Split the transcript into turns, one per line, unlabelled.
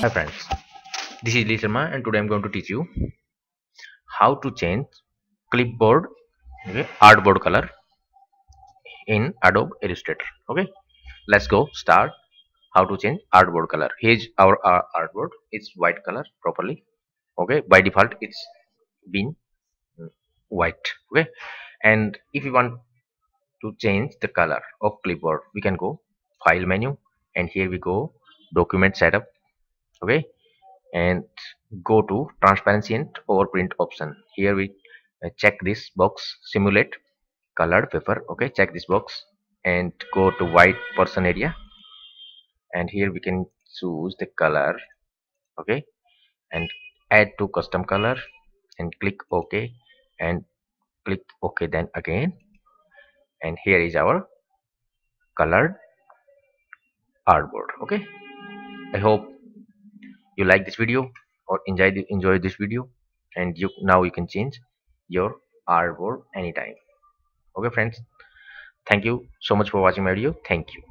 Hi friends, this is Lee Sharma and today I'm going to teach you how to change clipboard okay, artboard color in Adobe Illustrator. Okay, let's go start how to change artboard color. Here's our uh, artboard. It's white color properly. Okay, by default it's been white. Okay, and if you want to change the color of clipboard, we can go file menu and here we go document setup okay? And go to transparency and overprint option. Here we uh, check this box simulate colored paper. Okay? Check this box and go to white person area. And here we can choose the color. Okay? And add to custom color and click ok. And click ok then again. And here is our colored artboard. Okay? I hope you like this video or enjoy the, enjoy this video and you now you can change your artboard anytime. Okay friends. Thank you so much for watching my video. Thank you